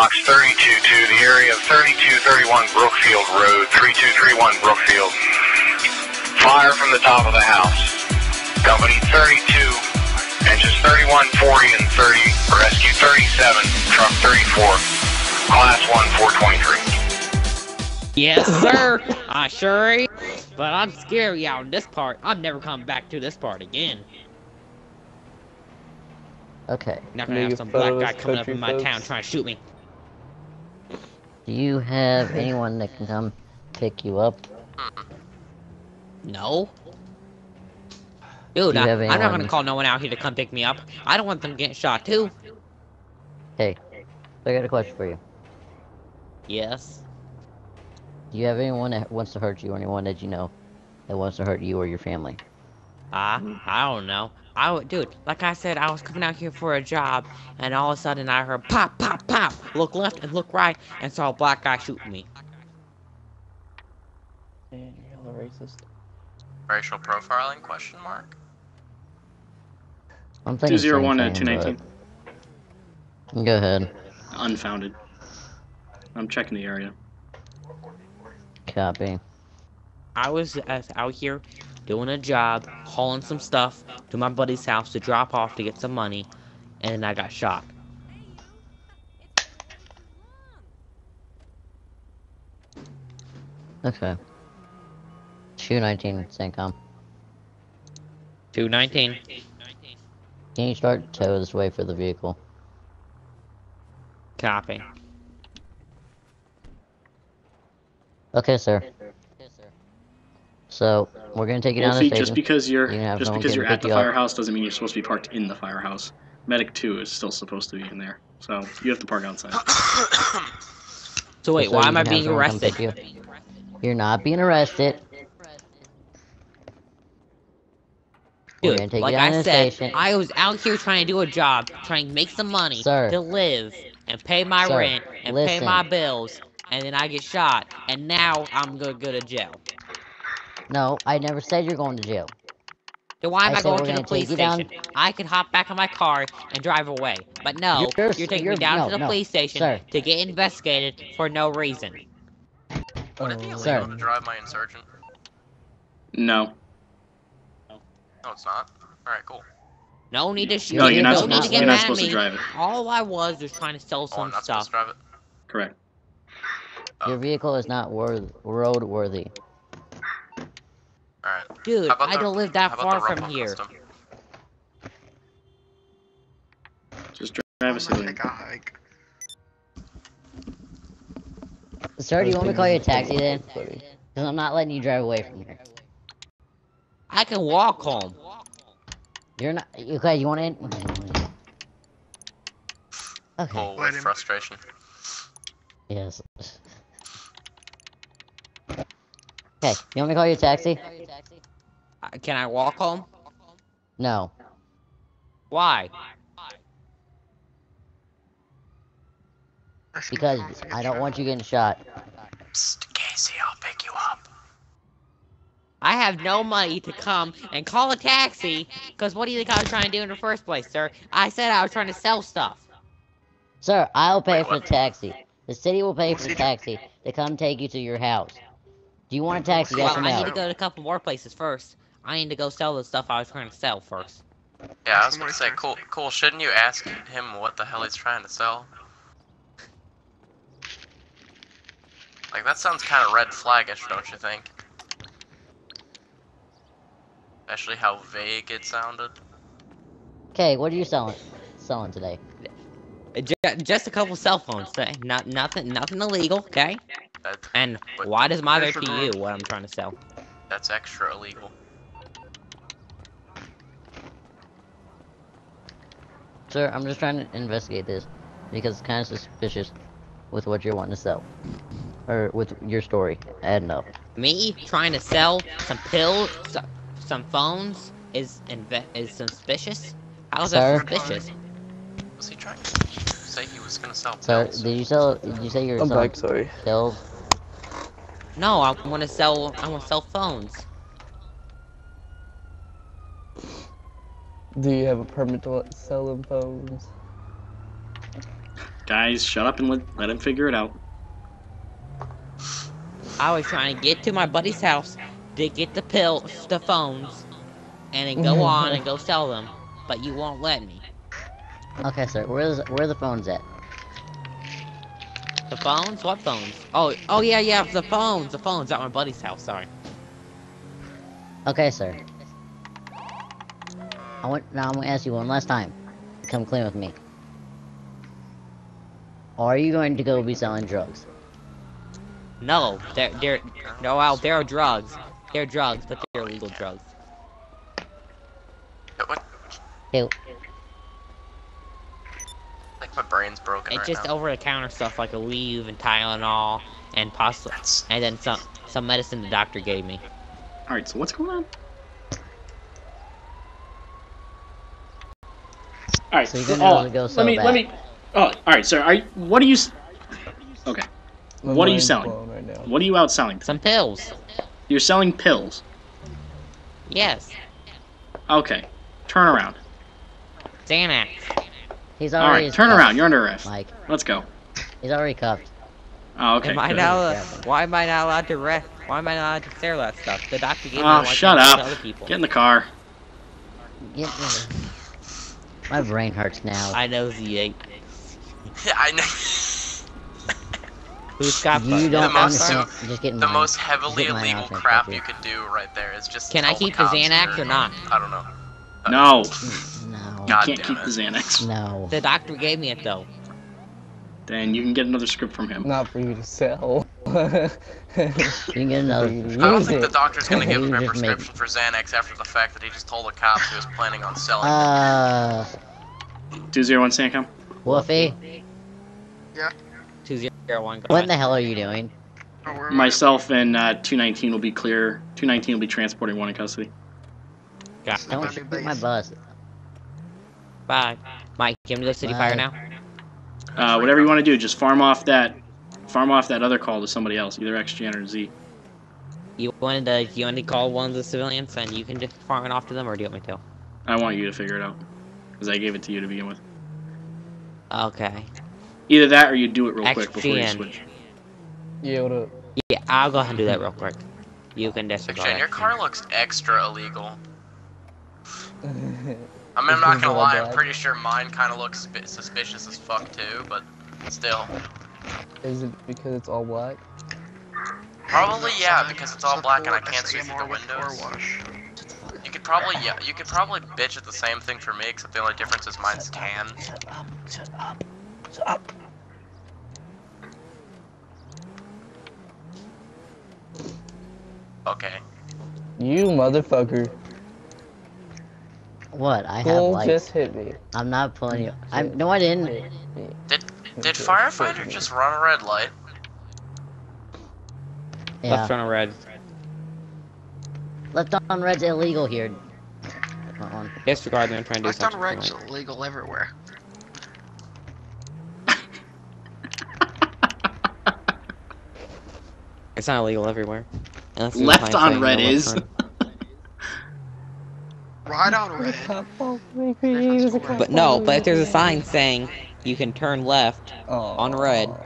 Fox 32 to the area of 3231 Brookfield Road, 3231 Brookfield. Fire from the top of the house. Company 32, engines 31, 40, and 30. Rescue 37, truck 34. Class 1, 423. Yes, sir. I sure am. But I'm scary out in this part. I'm never coming back to this part again. Okay. Not gonna have some black guy coming up in my town trying to shoot me. Do you have anyone that can come pick you up? No. Dude, I, I'm not gonna call no one out here to come pick me up. I don't want them getting shot too. Hey, I got a question for you. Yes. Do you have anyone that wants to hurt you or anyone that you know that wants to hurt you or your family? Uh, I don't know. I w- dude, like I said, I was coming out here for a job, and all of a sudden I heard pop, pop, pop. Look left and look right, and saw a black guy shooting me. Man, you're hella racist. Racial profiling? Question mark. I'm thinking. Two zero one same at two thing, nineteen. but- Go ahead. Unfounded. I'm checking the area. Copy. I was uh, out here doing a job, hauling some stuff to my buddy's house to drop off to get some money, and I got shot. Okay. Two nineteen, Sancom. 219. Can you start tow this way for the vehicle? Copy. Okay, sir. So we're gonna take you down to Wolfie, the just because you're You just someone because you're at the you up. firehouse doesn't mean you're supposed to be parked in the firehouse. Medic two is still supposed to be in there, so you have to park outside. So wait, so why am I being arrested? you. You're not being arrested. We're Dude, take like you down I the said, station. I was out here trying to do a job, trying to make some money Sir. to live and pay my Sir, rent and pay my bills, and then I get shot, and now I'm gonna go to jail. No, I never said you're going to jail. Then why am I I, going to the police take down- station? I could hop back in my car and drive away. But no, You're- you're, taking you're- me down no, to the no, police station sir. to get investigated for no reason. Would it be Oh. illegal Sir. to drive my insurgent? No, No, it's not. Alright, cool. No need to shoot. no, you're not no supposed- need to get You're mad not at supposed me. to drive it. All I was was trying to sell Oh, some I'm not stuff. supposed to drive it? Correct. Your vehicle is not worth road worthy. Alright. Dude, I the- don't live that far from here. custom? Just drive a oh civilian. Sir, do you want me to call you a taxi then? Because I'm not letting you drive away from here. I can walk home. You're not. Okay, you want in? Okay. Full oh, with frustration. Yes. Okay, you want me to call you a taxi? Uh, Can I walk home? No. Why? Because I don't want you getting shot. Psst, Casey, I'll pick you up. I have no money to come and call a taxi, because what do you think I was trying to do in the first place, sir? I said I was trying to sell stuff. Sir, I'll pay Wait, for the taxi. The city will pay for the taxi to come take you to your house. Do you want a taxi? Yes Well, or I need to go to a couple more places first. I need to go sell the stuff I was trying to sell first. Yeah, I was gonna say, cool, cool. Shouldn't you ask him what the hell he's trying to sell? Like that sounds kind of red flagish, don't you think? Especially how vague it sounded. Okay, what are you selling? Selling today? Just a couple cell phones, okay? Not nothing, nothing illegal, okay? That And why does matter to you what I'm trying to sell? that's extra illegal. Sir, I'm just trying to investigate this because it's kind of suspicious with what you're wanting to sell, or with your story adding up. Me trying to sell some pills, some, some phones is inve- is suspicious. How is that suspicious? Was he trying to say he was gonna sell Sir, pills? did you sell? Did you say you were I'm selling back, sorry. pills? No, I want to sell. I want to sell phones. Do you have a permit to sell them phones? Guys, shut up and let, let him figure it out. I was trying to get to my buddy's house to get the pills, the phones, and then go on and go sell them. But you won't let me. Okay, sir. Where's where are the phones at? The phones? What phones? Oh, oh yeah, yeah, the phones. The phones at my buddy's house. Sorry. Okay, sir. I want now. I'm gonna ask you one last time. Come clean with me. Are you going to go be selling drugs? No, they're they're no, well, they're drugs. They're drugs, but they're illegal drugs. What? Hey, Like my brain's broken It's right just now. over the counter stuff like a Aleve and Tylenol and possibly, That's and then some some medicine the doctor gave me. Alright, so what's going on? Alright, So you're gonna oh, let it let me, that. let me, oh, alright, sir, are you, what are you, okay, My What are you selling? Right now. what are you out selling? Some pills. You're selling pills. Yes. Okay, turn around. Xanax. he's already. Alright, turn cuffed, around, you're under arrest. Mike, Let's go. he's already cuffed. Oh, okay. am I good. not? Uh, why am I not allowed to rest? Why am I not allowed to sell that stuff? The doctor gave me Oh, shut up. other people. Get in the car. Get My brain hurts now. I know Z8. I know. Who's got you the- don't most- understand. Just getting the mine. most Just heavily get mine illegal crap you can do right there is just. Can I keep the cops Xanax you're- or not? I don't know. No, mm, No. God can't damn keep it. the Xanax. No. The doctor gave me it though. Then you can get another script from him. Not for you to sell. You can get another. For you to I don't use think the doctor's gonna give him a You just prescription for Xanax after the fact that he just told the cops he was planning on selling. it. Uh, 201 Sancom? Wolfie, Yeah. Two zero one. what the hell are you doing? Oh, where am I? Myself and uh, 219 will be clear. 219 will be transporting one in custody. Got my Don't new shoot my base. bus. Bye. Mike, give me the city fire now. Uh, whatever you want to do, just farm off that, farm off that other call to somebody else, either XGN or Z. You wanted to you wanted to call one of the civilians and you can just farm it off to them, or do you want me to? I want you to figure it out, because I gave it to you to begin with. Okay. Either that, or you do it real quick before you switch. You able to? Yeah, I'll go ahead and do that real quick. You can Six disregard Jen, your car looks extra illegal. I mean, I'm not gonna lie, I'm pretty sure mine kind of looks sp- suspicious as fuck too, but still. Is it because it's all black? Probably yeah, because it's all black and I can't see through the with car windows. wash. You could probably yeah, you could probably bitch at the same thing for me, except the only difference is mine's tan. Shut up. Shut up. Shut up. Okay. You motherfucker. What? I have Don't lights. just hit me. I'm not pulling you. I'm. No, I didn't. Did did firefighter just run a red light? Yeah. Left on red. Left on red's illegal here. Front one. Disregard me. I'm trying to do Left on something. red's right. illegal everywhere. It's not illegal everywhere. Unless there's a Left on red is. Turn. Right on red. But no, but if there's a sign saying you can turn left Oh, on red.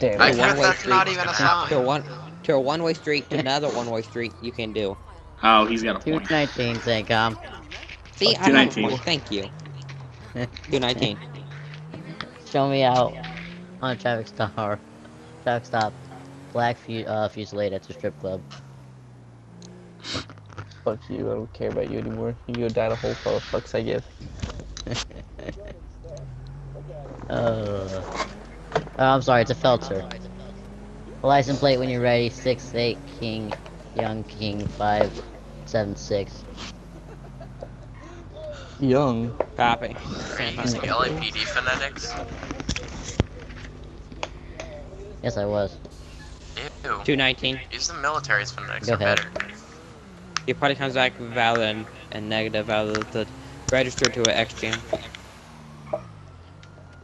Damn I it. to one-way That's street, not even a sign. to one to a one-way street to another one-way street, you can do. Oh, he's got a point. 219, Sancom. See, Oh, I have 219. well, Thank you. Two nineteen. Show me out on a traffic star. Traffic stop. Black fu- uh, Fusillade at the strip club. Fuck you. I don't care about you anymore. You go die the whole full of fucks I give. Uh, oh, I'm sorry, it's a Feltzer. License plate when you're ready, Six eight King, Young King 576. Young. Copy. Are you using LAPD phonetics? Yes, I was. Ew. Two nineteen. Use the military's phonetics. Go They're ahead. better. Your party comes back valid and, and negative out of the register to an XGM.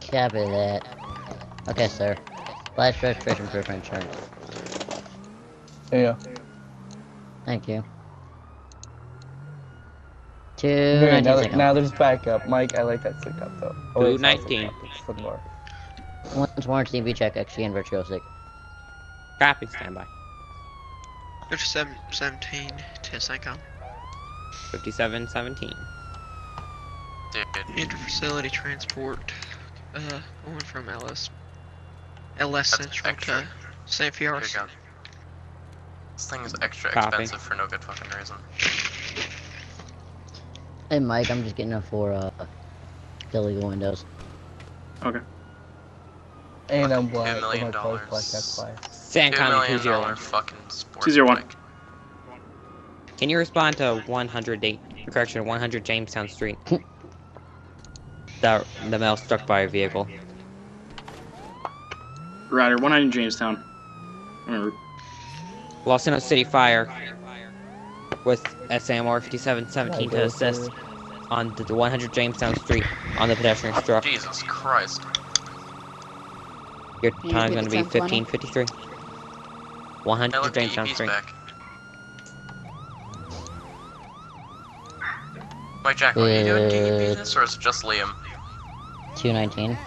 Copy that. Okay, sir. Last registration proof of insurance. Yeah. Thank you. Two Okay, now, nineteen now there's backup. Mike, I like that stick up though. Oh, Two wait, it's not nineteen. stick up, it's. Once warrants DB check, XG and virtuosic. Copy, standby. Fifty-seven, seventeen to SANCOM. 5717. Dude, Inter-facility transport. Uh, going from LS. LS That's Central extra. to St. here you Fiacre's. go. This thing is extra Copy. expensive for no good fucking reason. Hey Mike, I'm just getting it for uh illegal windows. Okay. And I'm Two black. so million my color's dollars. black, that's why. San Two County million dollar 201. fucking sports 201. bike. Can you respond to 100 date, correction, 100 Jamestown Street? the, the male struck by a vehicle. Rider, 100 Jamestown. Remember, Los Angeles City Fire with SAMR 5717 to assist on the 100 Jamestown Street on the pedestrian struck. Jesus Christ. Your you time's gonna be 1020? 1553. Hey, 100 look, the Jamestown EP's back. Wait, Jack, are you doing DEP Uh, this, or is it just Liam? 219.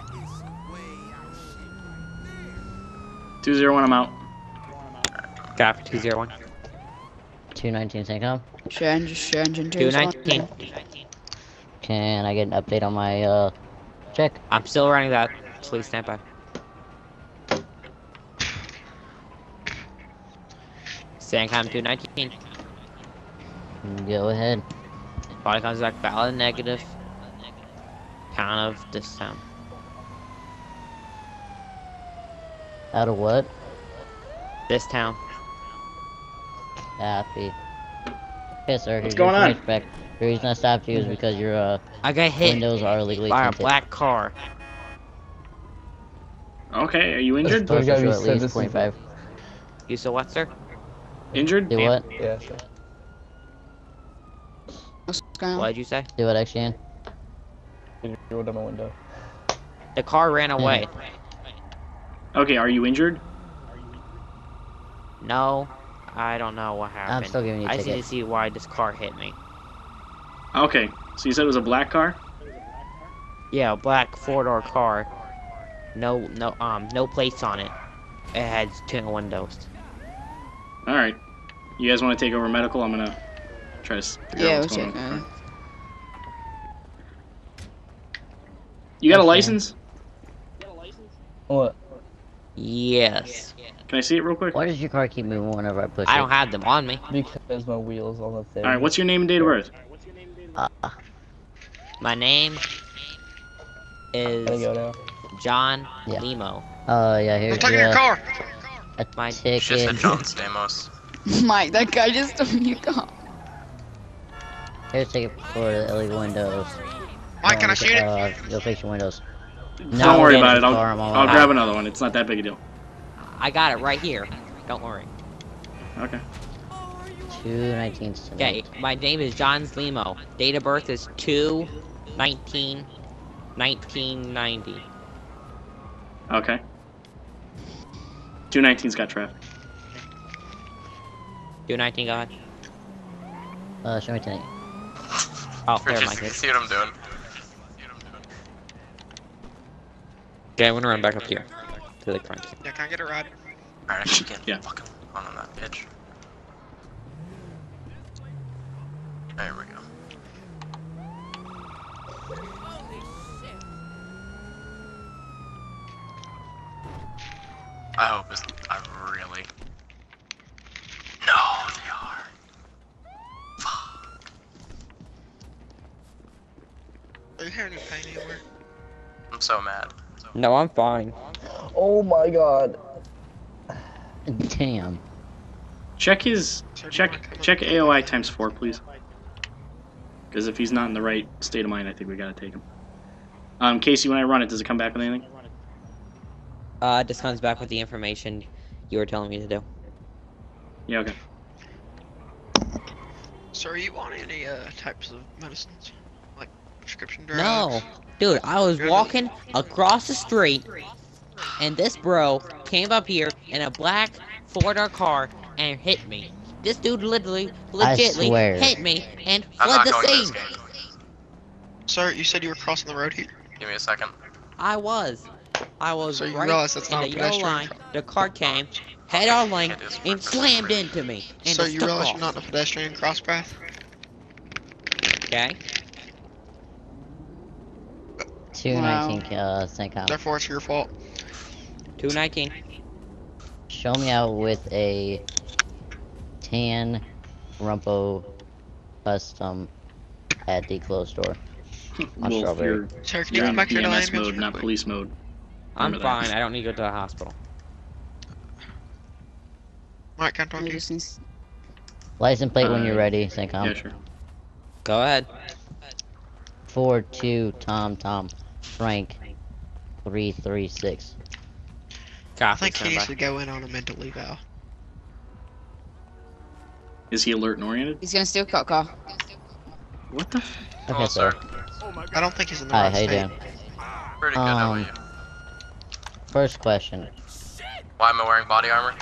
201, I'm out. Copy 201. 219 Sancom. Share engine, share engine, James on. 219. Can I get an update on my uh check? I'm still running that. Please stand by. Sandcom 219. Go ahead. Body comes back valid negative. Count of this time. Out of what? This town. Happy. Okay, sir. What's here's going your on? information Back. The reason I stopped you is because your uh I got hit windows are illegally by a black car. Okay, are you injured? Supposed to Those at least 25. You saw what, sir? Injured? Do what? Yeah, sure. What's going on? What did you say? Do what, Axian? You rolled down my window. The car ran away. Okay, are you injured? No, I don't know what happened. I'm still giving you a I just need to see why this car hit me. Okay, so you said it was a black car? Yeah, a black four-door car. No, no, um, no plates on it. It had tinted windows. Alright. You guys want to take over medical? I'm gonna try to figure Yeah, out we'll going check. on. Uh, You got a license? What? Yes. Can I see it real quick? Why does your car keep moving whenever I push I it? I don't have them on me. Because my wheels on the thing. Alright, what's your name and date of birth? Uh, My name is Gotta go. John Yeah. Limo. Oh yeah, I'm here's taking your your uh, car! A My- It's just a ticket. John Stamos. Mike, that guy just stole your car. Here's a ticket for the illegal windows. Mike, can I shoot it? Uh, go fix your windows. Don't No, worry about it. I'll, I'm all I'll out. grab another one. It's not that big a deal. I got it right here. Don't worry. Okay. Two nineteen. Okay, my name is John Limo. Date of birth is 2 19 1990. Okay. 219's got traffic. 219, go ahead. Uh, show me tonight. Oh, For there, just, Mike. see what I'm doing. Okay, I'm gonna run back up here. To the crime scene. Yeah, can I get a ride? Alright, I should get Yeah. fucking on on that bitch. There we go. I hope it's. I really. No, they are. Fuck. Are you having any pain anywhere? I'm so mad. No, I'm fine. Oh my god. Damn. Check his Sir, do you check wanna come up check with- AOI times four, please. Because if he's not in the right state of mind, I think we gotta take him. Um, Casey, when I run it, does it come back with anything? Uh, just comes back with the information you were telling me to do. Yeah, okay. Sir, are you on any uh, types of medicines? Like prescription drugs? No, dude, I was walking across the street, and this bro came up here in a black four-door car and hit me. This dude literally, I legitly hit me and I'm fled not the going to this scene. game. Sir, you said you were crossing the road here? Give me a second. I was. I was So you right realize that's in the yellow line. cro- The car came, head on length, and slammed into me. And So you realize off. you're not in a pedestrian cross path? Okay. 219, uh, Sencom. Therefore, it's your fault. 219. Show me out with a tan Rumpo custom at the closed door. On Wolf, Strawberry. you're, Sir, can you you're come in back here to EMS mode, not police mode. I'm Remember that. fine. I don't need to go to the hospital. Alright, can I talk to you? just needs- License plate when Uh, you're ready, St. Sencom. yeah, sure. Go ahead. 4-2 Tom Tom Frank 336. I Copy. think he needs to go in on a mental eval. Is he alert and oriented? He's gonna steal cop car. What the? F- Okay, Hello, sir. sir. I don't think he's in the Hi, right how you state. doing? Pretty good. How Um, about you? First question. Why am I wearing body armor?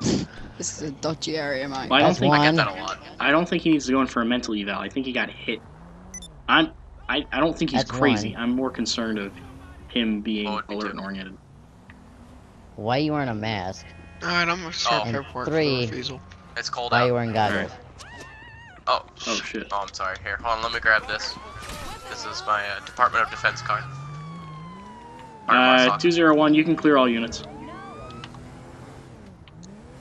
This is a dodgy area, mate. Well, I don't That's think I get that a lot. I don't think he needs to go in for a mental eval. I think he got hit. I'm. I, I don't think he's That's crazy. one. I'm more concerned of him being What would be alert and oriented. Why are you wearing a mask? Alright, I'm gonna start Oh. paperwork Three. for refusal. It's cold Why you wearing goggles? Oh, Oh shit. Oh, I'm sorry. Here, hold on. Let me grab this. This is my uh, Department of Defense card. Part of my Uh, 201, you can clear all units.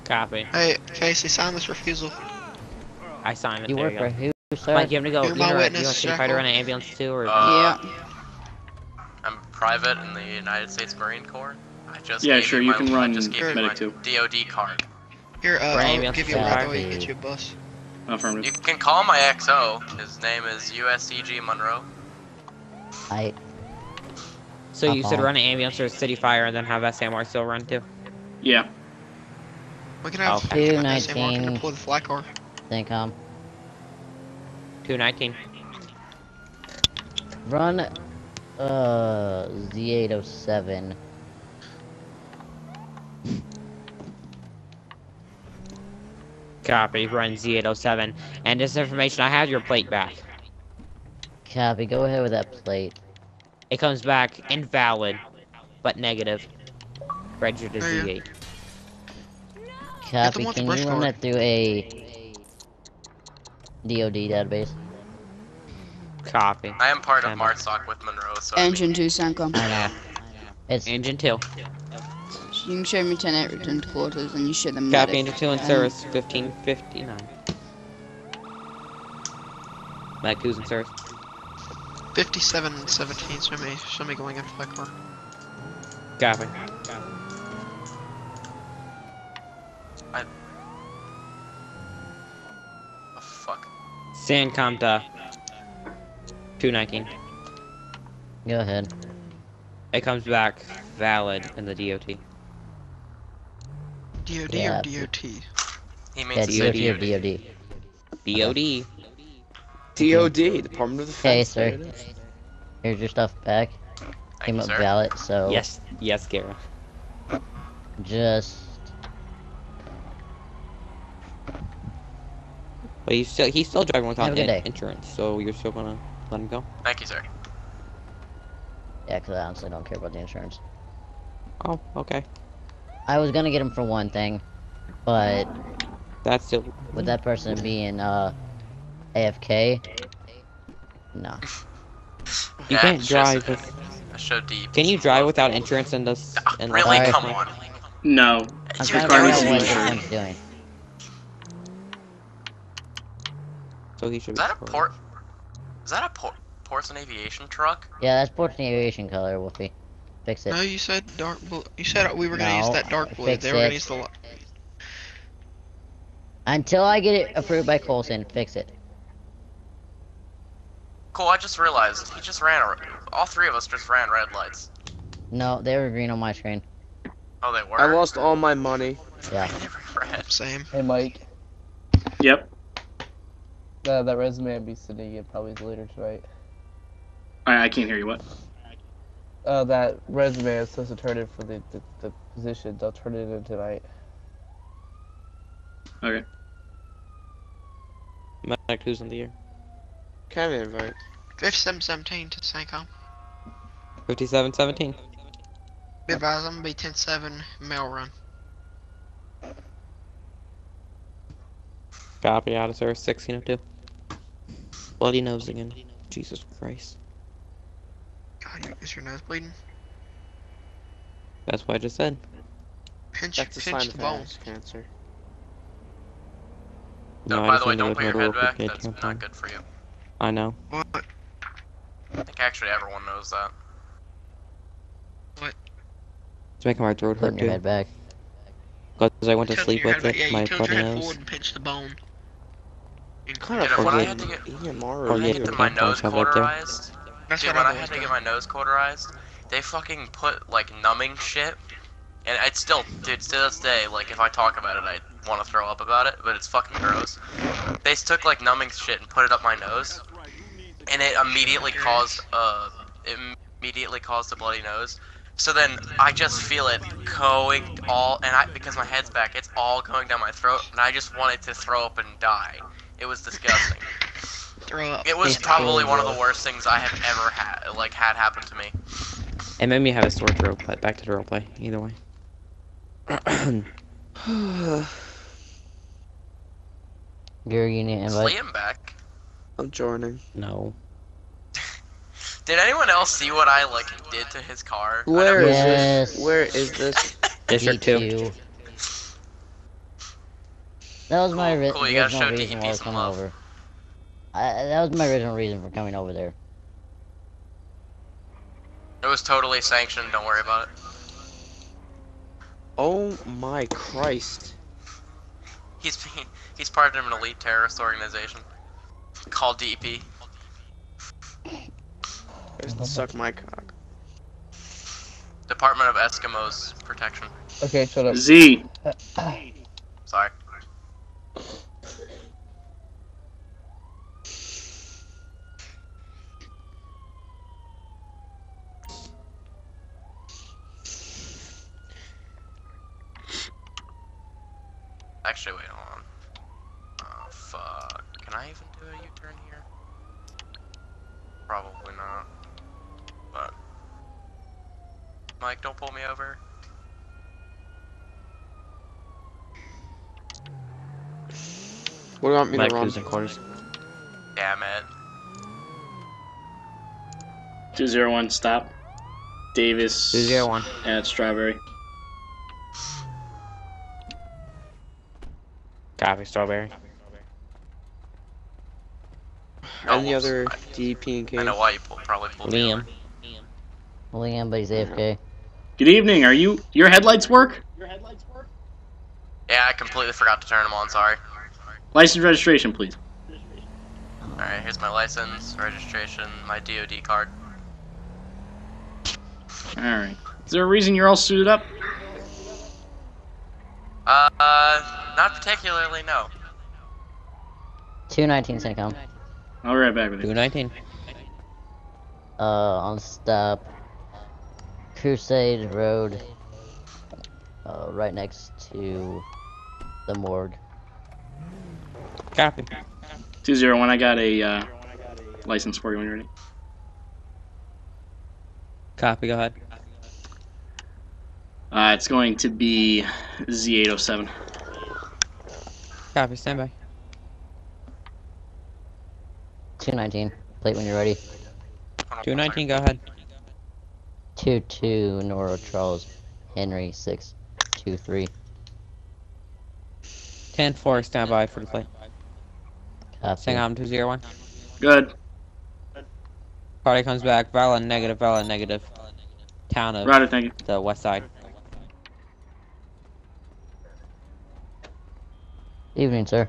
Copy. Hey, Casey, sign this refusal. I signed it. You there work you for go. who, sir? Mike, you want to go? You're You my want witness, to see to I Jackal. run an ambulance too, or? Uh, yeah. I'm private in the United States Marine Corps. I just Yeah, sure, you you my, can I run just gave you medic too. DOD card. Here, uh, I'll give you a ride away and get you a bus. You can call my XO. His name is USCG Monroe. I So you said Uh-huh. run an ambulance or a city fire, and then have SMR still run too. Yeah. We can have Okay. SMR can 219. deploy the flat car. Sencom. 219. Run uh Z807. Copy. Run Z807. And this information, I have your plate back. Copy, go ahead with that plate. It comes back invalid, but negative. Registered to There you Z8. Copy, one with the can you run card. that through a DOD database? Copy. I am part of MARSOC with Monroe, so I mean, Engine 2 Sancom. I know. It's Engine 2. You can show me 10 8 return to quarters and you show them Copy. medic. Engine 2 in Um, service. 1559. Mag 2's in service. 57 and 17, show me, show me going in flat car. Copy. I... Oh, fuck. Sandcom to 219. go ahead. It comes back valid in the DOT. DOD Yeah. or DOT? He Yeah, means DOD. DOD or DOD. DOD. DOD, Department of the. Okay, Defense. sir. there it is. Here's your stuff back. Thank Came you, up sir. valid, so Yes. Yes, Gara. just But he's still he's still driving without Have a good in- day. insurance, so you're still gonna let him go. Thank you, sir. yeah, because I honestly don't care about the insurance. Oh, okay. I was gonna get him for one thing, but That's still with that person being uh AFK, no. you Yeah, can't drive just- with. I show deep. Can you drive without insurance in this? Ah, in Really? Alright. Come on. No. I'm You trying to require figure me to be what sure. this doing. So he should. Is be that a scored. port? Is that a port? Ports and aviation truck? Yeah, that's Portland Aviation color, Wolfie. Fix it. No, you said dark blue. You said we were gonna use that dark blue. fix They were gonna it. use the. Until I get it approved by Colson, fix it. Cool. I just realized he just ran. All three of us just ran red lights. No, they were green on my train. Oh, they were. I lost all my money. Yeah. They were red. Same. Hey Mike, Yep. uh, that resume I'll be sending you probably later tonight. I, I can't hear you. What? Uh, that resume is supposed to turn in for the, the, the positions. I'll turn it in tonight. Okay. Medic who's in the air? Can I invite? 5717 to Sancom. 5717. Be advised, I'm gonna be 10-7 mail run. Copy out of sir. 1602. Bloody nose again. Jesus Christ. God, is your nose bleeding? That's what I just said. Pinch, That's a sign pinch of the bone. ass cancer. No, I by the way, don't put your head back. That's can't good for you. I know. What? I think actually everyone knows that. What? It's making my throat hurt Putting your too. head back. Because I went to sleep your with head back. it. Yeah, my you tilt bloody your head nose. forward and pinch the bone. And Kind of when I forget- had to get EMR when I yeah, had to get my nose have cauterized, That's dude, when I had always to get my nose cauterized, they fucking put like numbing shit, and it's still, dude, to this day, like if I talk about it, I want to throw up about it, but it's fucking gross. They took like numbing shit and put it up my nose, and it immediately caused uh, it immediately caused a bloody nose. So then I just feel it going all, and I because my head's back, it's all going down my throat, and I just wanted to throw up and die. It was disgusting. Throw up. It was It's probably cool, one of the worst things I have ever had, like had happen to me. It made me have a sore throat, but back to the roleplay. Either way. Gary, you need an Is invite. Liam back? I'm joining. no. Did anyone else see what I like did to his car? I Where Yes. this? Where is this? District 2. DQ. That was my Cool, ri- cool, you original show reason DEP why I was coming love. over. I, that was my original reason for coming over there. It was totally sanctioned. Don't worry about it. Oh my Christ. He's he's part of an elite terrorist organization called DEP. There's the suck my cock. Department of Eskimos Protection. Okay, shut up. Z. Sorry. Actually, wait, hold on. Oh, fuck. Can I even do a U-turn here? Probably not. But... Mike, don't pull me over. What do you want me Mike to run? cruising quarters. Damn it. 201, stop. Davis 201. at Strawberry. Copy, strawberry. Oh, Any other I- DP and K? I know why you pull, probably pulled me Liam. over. Liam, but he's AFK. Good evening. Are you your headlights work? Your headlights work? Yeah, I completely forgot to turn them on, sorry. License registration, please. Alright, here's my license, registration, my DOD card. All right. Is there a reason you're all suited up? Uh, not particularly, no. 219 Syncom. I'll be right back with you. 219. Uh, on stop. Crusade Road. Uh, right next to the morgue. Copy. 201, I got a uh, license for you when you're ready. Copy, go ahead. Uh, it's going to be Z807. Copy, stand by. 219. Plate when you're ready. Hold on one 219, go ahead. 22 Nora Charles Henry 623. 10 4, stand by for the play. Copy. Sing on 201. Good. Party comes back, valid negative, valid negative. Town of Roger, thank you. the west side. Evening, sir.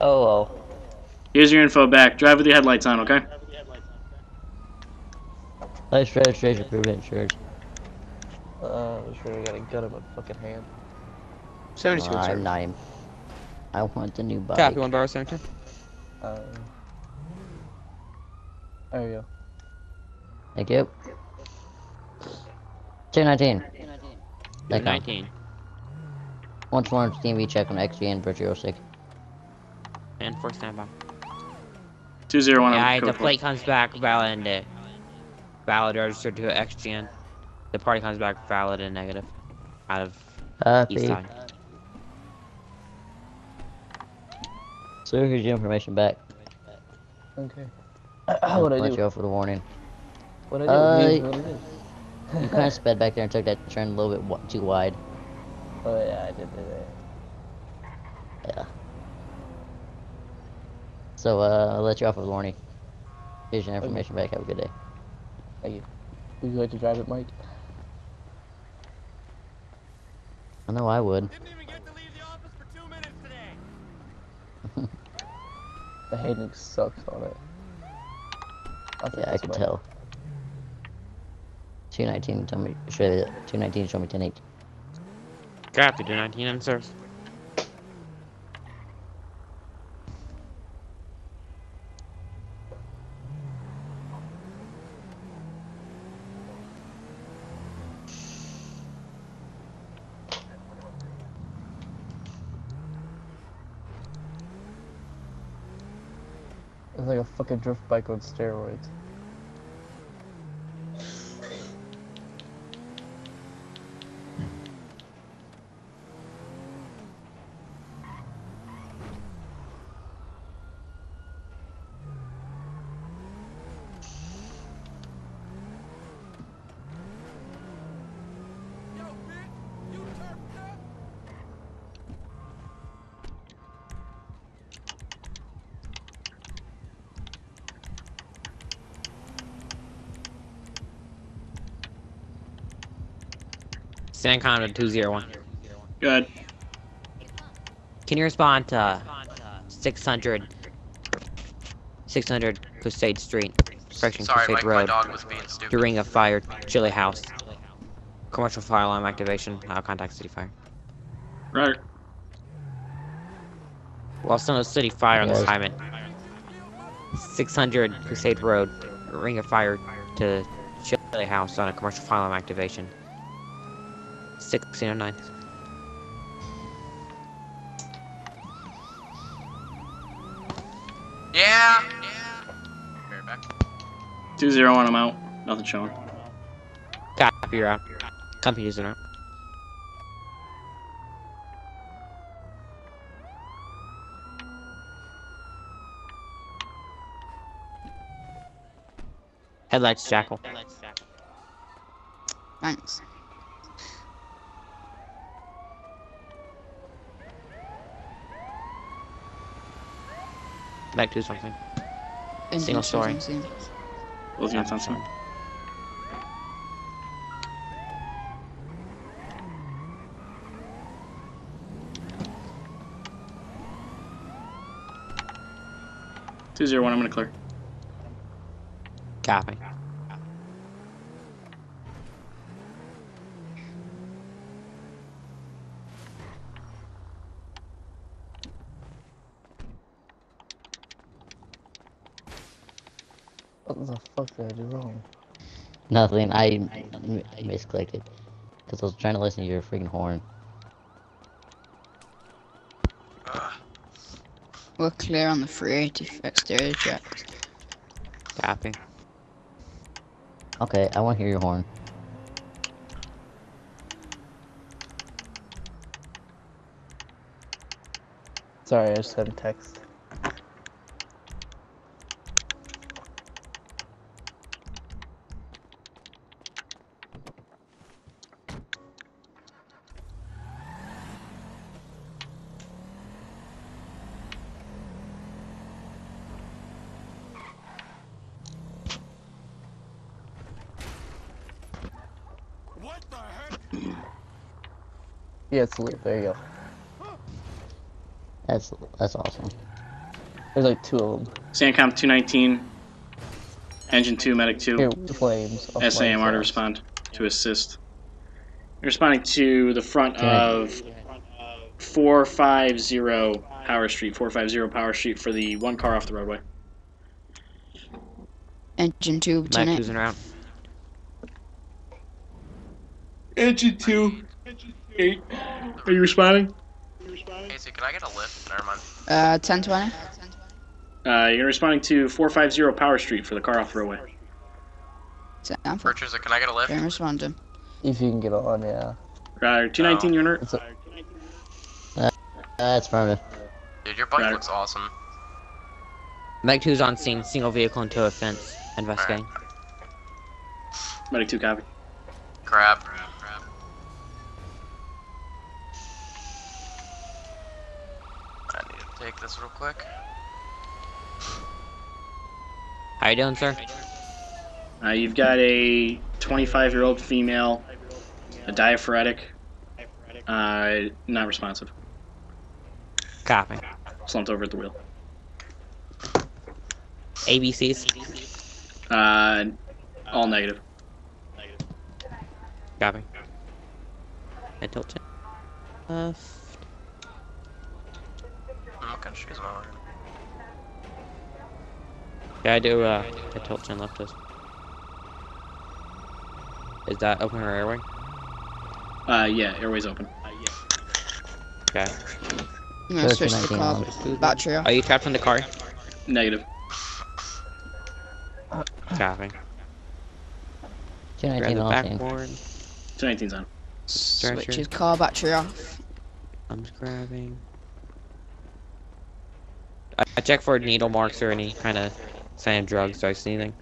Oh, oh. Here's your info back. Drive with your headlights on, okay? License registration approved insurance. Uh, I'm sure I got a gun in my fucking hand. 72 Uh, sir. I'm not even. I want the new bike. Copy, one bar 17. Um, there you go. Thank you. 219. Thank you. 219. Once more, DMV check on XG and Virtual Sick. 10 4, stand by. 201. Yeah, I'm the code plate comes back, valid. Uh, Valid registered to XGN. The party comes back valid and negative. Out of Copy. east side. So here's your information back. Okay. what I Let do? you off with a warning. What I do? Uh, Here's what. You kind of sped back there and took that turn a little bit too wide. Oh yeah, I did do that. Yeah. So, uh, I'll let you off with a warning. Here's your information back. Have a good day. Thank you. Would you like to drive it, Mike? I know I would. The Hayden sucks on it. I'll take Yeah, I this could Mike. tell. 219 told me, show me, 219 show me 10 8. Copy, do 19 and fucking drift bike on steroids. Stand counter 201. Good. Can you respond to uh, 600 600 Crusade Street, correction Sorry, Crusade Mike, my Road, dog was being stupid. to Ring of Fire, Chili House. Commercial fire alarm activation. I'll contact City Fire. Right. Well, still no City Fire on this Yes. assignment. 600 Crusade Road, Ring of Fire to Chili House on a commercial fire alarm activation. 1609. Yeah. Be right back. 201, I'm out. Nothing showing. Copy, you're out. Computers are out. Headlights, Jackal. Thanks. Back to something. Engine Single story. on scene. Both units on scene. Two zero one. I'm gonna clear. Copy. What the fuck did I do wrong? Nothing. I misclicked it. Because I was trying to listen to your freaking horn. We're clear on the 380 exterior check. Copy. Okay, I want to hear your horn. Sorry, I just sent text. Yeah, salute. There you go. That's that's awesome. There's like two of them. Sandcom 219. Engine 2, Medic 2. Here, flames. I'll flame SAMR to respond to assist. You're responding to the front Okay. of 450 Power Street. 450 Power Street for the one car off the roadway. Engine 2, Mac Lieutenant. cruising around. Engine 2. Eight. Are you responding? Casey, can I get a lift? Never mind. Uh, 1020. Uh, you're responding to 450 Power Street for the car off the roadway. Sample. Purchaser, can I get a lift? Don't respond to. If you can get on, yeah. Ryder, 219, you're in It's a, Uh, that's affirmative. Dude, your bike Right. looks awesome. Meg 2's on scene, single vehicle into a fence, investigating. Medic 2 copy. Crap. crap, crap. I need to take this real quick. How you doing, sir? Uh, you've got a 25 year old female, a diaphoretic, uh, not responsive, Copy. slumped over at the wheel. ABCs? Uh, all negative. Copy. I tilt it. Left. Hmm, What kind of shoes I? Yeah, I do, uh, I tilt and left us. Is that open or airway? Uh, yeah, airway's open. Okay. I'm gonna First switch the car battery off. Are you trapped in the car? Negative. Copy. Grab 219 the on scene. backboard. 219's on. Stretcher. Switch his car battery off. I'm just grabbing. I, I check for needle marks or any kind of sign of drugs. Do I see anything?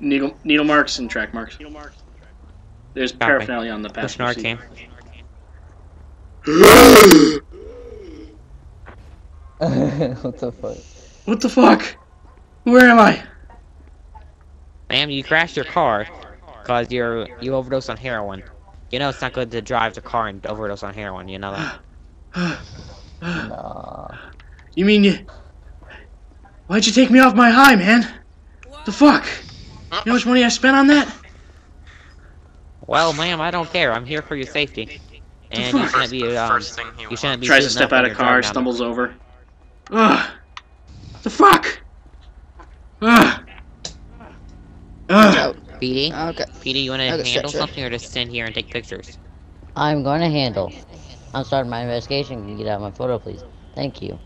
Needle, needle marks and track marks. There's Copy. paraphernalia on the Push passenger seat. Narcan. what the fuck? What the fuck? Where am I? Ma'am, you crashed your car because you're you overdosed on heroin. You know it's not good to drive the car and overdose on heroin. You know that. Nah. You mean you? Why'd you take me off my high, man? The fuck? You know how much money I spent on that? Well, ma'am, I don't care. I'm here for your safety. And you fuck? shouldn't be um, First thing he you shouldn't be Tries to step out of car, driving down stumbles over. Ugh. The fuck? Ugh. Ugh. Joe. the- PD, Okay. PD, you want to Okay, handle stretcher. something or just stand here and take pictures? I'm going to handle. I'm starting my investigation. Can you get out of my photo, please? Thank you.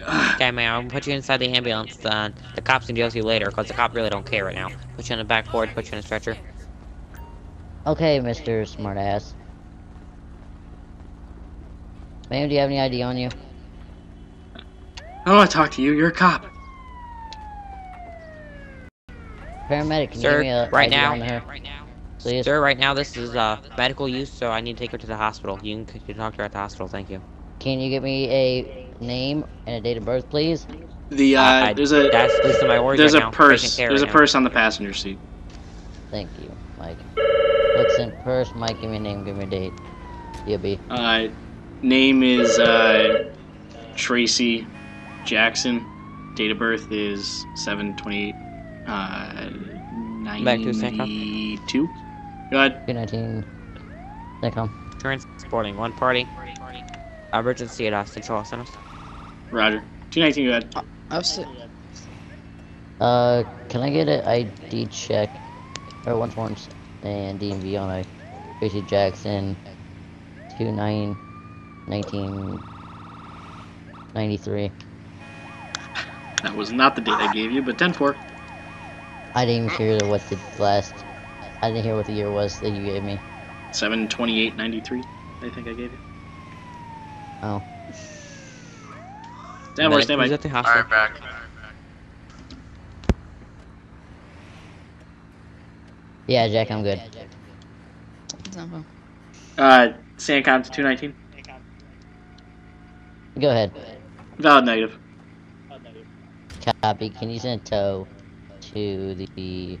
Okay, ma'am, I'm gonna put you inside the ambulance. Uh, the cops can deal with you later because the cop really don't care right now. Put you on the backboard, put you in a stretcher. Okay, Mr. Smartass. Ma'am, do you have any ID on you? I don't want to talk to you. You're a cop. Paramedic, can you Sir, give me a right ID now, on her, please? Sir, right now this is uh, medical use, so I need to take her to the hospital. You can, you can talk to her at the hospital, thank you. Can you get me a name and a date of birth, please? The uh, I- there's a That's least of my worries there's right a now. purse. Taking care There's a now. purse on the passenger seat. Thank you, Mike. in purse, Mike, give me a name, give me a date. DOB. Uh, name is uh, Tracy Jackson. Date of birth is 728 uh, Back to Sanka. 92. Go ahead. 219. Necom. Transporting one party. Emergency at uh, Central Center. Roger. 219, go ahead. I'll. Uh, can I get an ID check? Or once more and DMV on a Tracy Jackson 29 1993. That was not the date I gave you, but 10 4. I didn't even hear what the last. I didn't hear what the year was that you gave me. 728 93, I think I gave you. Oh. Stand by, stand who's by. at the hospital. Alright, back. Yeah, Jack, I'm good. Sample. Uh, Sandcom to 219. Go ahead. Valid negative. Copy. Can you send a tow to the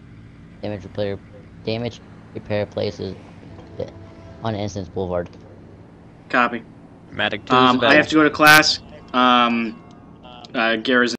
damage repair damage repair places on Innocence Boulevard? Copy. Medic 2 Um, I have to go to class. Um, Uh, Garrison.